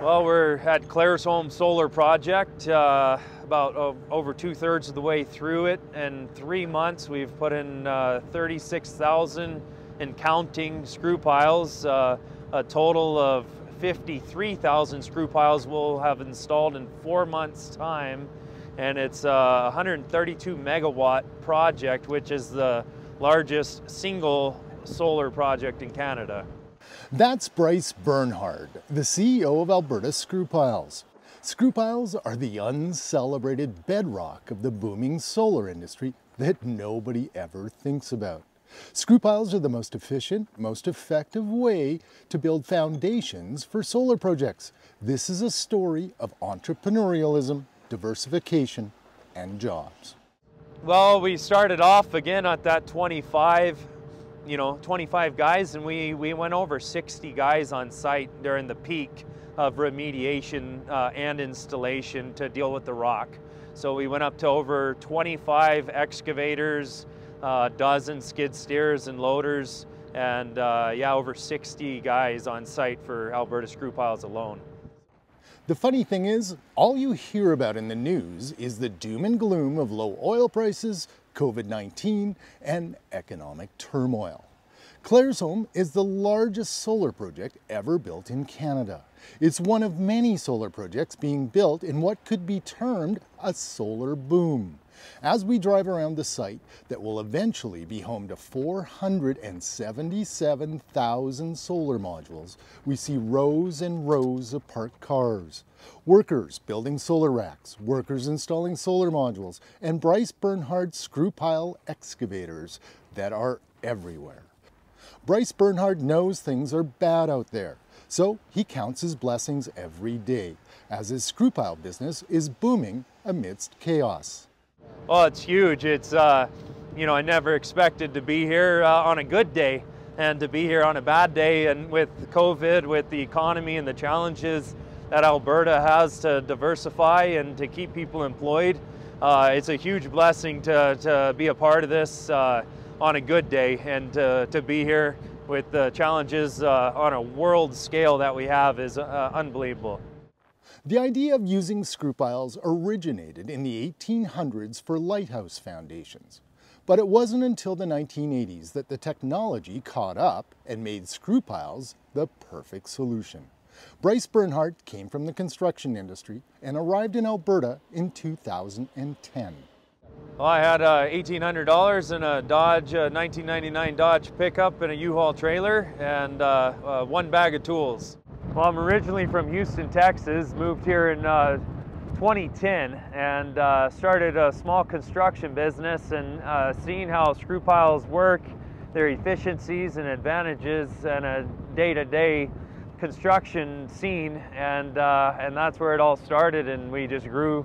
Well, we're at Claresholm Solar Project, uh, about uh, over two thirds of the way through it. In three months, we've put in uh, 36,000 and counting screw piles. Uh, a total of 53,000 screw piles we'll have installed in four months' time. And it's a 132 megawatt project, which is the largest single solar project in Canada. That's Bryce Bernhard, the CEO of Alberta Screw Piles. Screw piles are the uncelebrated bedrock of the booming solar industry that nobody ever thinks about. Screw piles are the most efficient, most effective way to build foundations for solar projects. This is a story of entrepreneurialism, diversification, and jobs. Well, we started off again at that 25 you know, 25 guys, and we, we went over 60 guys on site during the peak of remediation uh, and installation to deal with the rock. So we went up to over 25 excavators, a uh, dozen skid steers and loaders, and uh, yeah, over 60 guys on site for Alberta Screw Piles alone. The funny thing is, all you hear about in the news is the doom and gloom of low oil prices, COVID-19, and economic turmoil. Claresholm is the largest solar project ever built in Canada. It's one of many solar projects being built in what could be termed a solar boom. As we drive around the site that will eventually be home to 477,000 solar modules, we see rows and rows of parked cars. Workers building solar racks, workers installing solar modules, and Bryce Bernhard screw pile excavators that are everywhere. Bryce Bernhard knows things are bad out there, so he counts his blessings every day as his screw pile business is booming amidst chaos. Well, it's huge. It's, uh, you know, I never expected to be here uh, on a good day and to be here on a bad day. And with COVID, with the economy and the challenges that Alberta has to diversify and to keep people employed, uh, it's a huge blessing to, to be a part of this. Uh, on a good day and to, to be here with the challenges uh, on a world scale that we have is uh, unbelievable. The idea of using screw piles originated in the 1800s for lighthouse foundations. But it wasn't until the 1980s that the technology caught up and made screw piles the perfect solution. Bryce Bernhard came from the construction industry and arrived in Alberta in 2010. Well, I had uh, $1,800 in a Dodge, uh, 1999 Dodge pickup and a U-Haul trailer and uh, uh, one bag of tools. Well, I'm originally from Houston, Texas, moved here in uh, 2010 and uh, started a small construction business and seeing how screw piles work, their efficiencies and advantages and a day-to-day -day construction scene and, and that's where it all started and we just grew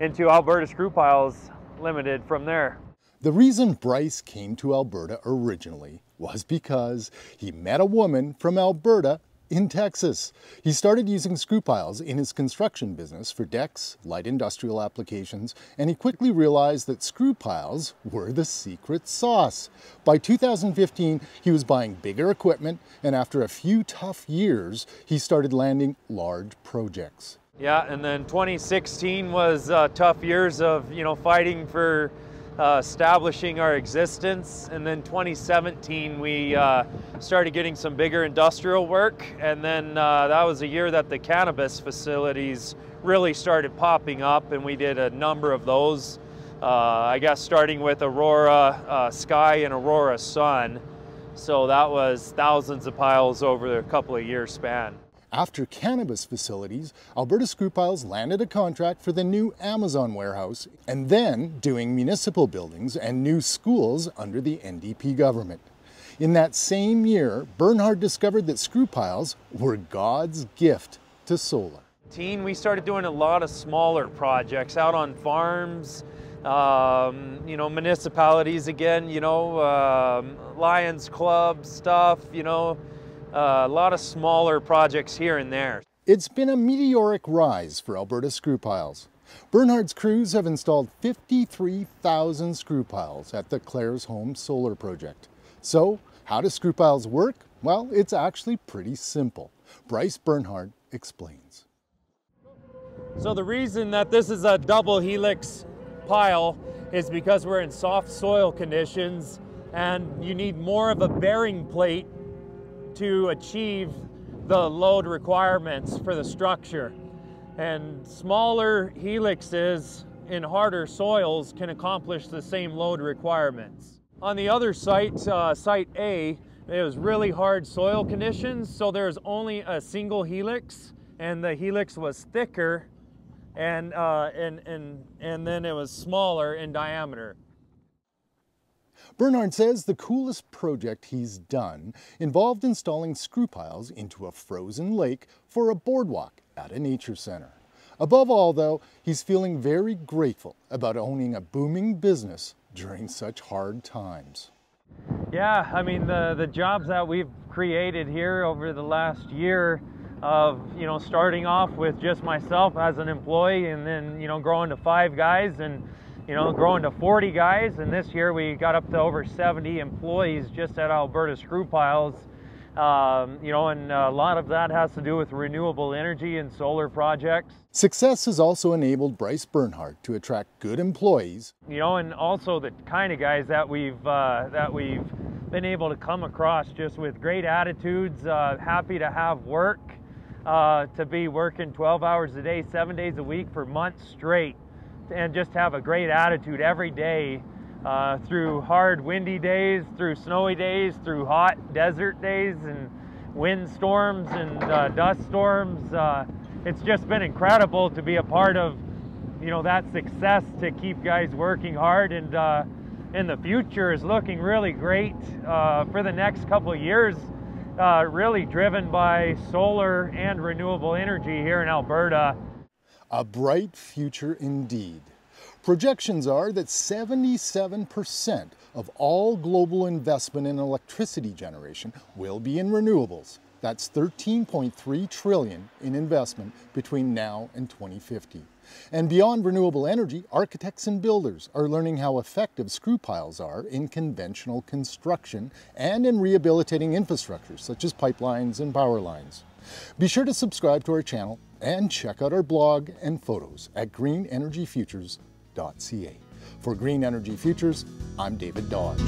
into Alberta Screw Piles limited from there. The reason Bryce came to Alberta originally was because he met a woman from Alberta in Texas. He started using screw piles in his construction business for decks, light industrial applications, and he quickly realized that screw piles were the secret sauce. By 2015, he was buying bigger equipment, and after a few tough years, he started landing large projects. Yeah, and then 2016 was uh, tough years of, you know, fighting for uh, establishing our existence. And then 2017, we uh, started getting some bigger industrial work. And then uh, that was a year that the cannabis facilities really started popping up and we did a number of those. Uh, I guess starting with Aurora uh, Sky and Aurora Sun. So that was thousands of piles over a couple of years span. After cannabis facilities, Alberta Screw Piles landed a contract for the new Amazon warehouse and then doing municipal buildings and new schools under the NDP government. In that same year, Bernhard discovered that screw piles were God's gift to solar. Teen, we started doing a lot of smaller projects out on farms, um, you know, municipalities again, you know, um, Lions Club stuff, you know, a lot of smaller projects here and there. It's been a meteoric rise for Alberta screw piles. Bernhard's crews have installed 53,000 screw piles at the Claresholm Solar Project. So, how do screw piles work? Well, it's actually pretty simple. Bryce Bernhard explains. So the reason that this is a double helix pile is because we're in soft soil conditions and you need more of a bearing plate to achieve the load requirements for the structure. And smaller helixes in harder soils can accomplish the same load requirements. On the other site, uh, site A, it was really hard soil conditions, so there's only a single helix, and the helix was thicker, and, uh, and, and, and then it was smaller in diameter. Bernhard says the coolest project he's done involved installing screw piles into a frozen lake for a boardwalk at a nature center. Above all, though, he's feeling very grateful about owning a booming business during such hard times. Yeah, I mean, the, the jobs that we've created here over the last year of, you know, starting off with just myself as an employee and then, you know, growing to five guys and you know, growing to 40 guys, and this year we got up to over 70 employees just at Alberta Screw Piles. Um, you know, and a lot of that has to do with renewable energy and solar projects. Success has also enabled Bryce Bernhard to attract good employees. You know, and also the kind of guys that we've uh, that we've been able to come across just with great attitudes, uh, happy to have work, uh, to be working 12 hours a day, seven days a week for months straight and just have a great attitude every day uh, through hard windy days, through snowy days, through hot desert days and wind storms and uh, dust storms. Uh, it's just been incredible to be a part of, you know, that success to keep guys working hard and uh, in the future is looking really great uh, for the next couple of years. Uh, really driven by solar and renewable energy here in Alberta. A bright future indeed. Projections are that 77% of all global investment in electricity generation will be in renewables. That's 13.3 trillion in investment between now and 2050. And beyond renewable energy, architects and builders are learning how effective screw piles are in conventional construction and in rehabilitating infrastructure such as pipelines and power lines. Be sure to subscribe to our channel and check out our blog and photos at greenenergyfutures.ca. For Green Energy Futures, I'm David Dodge.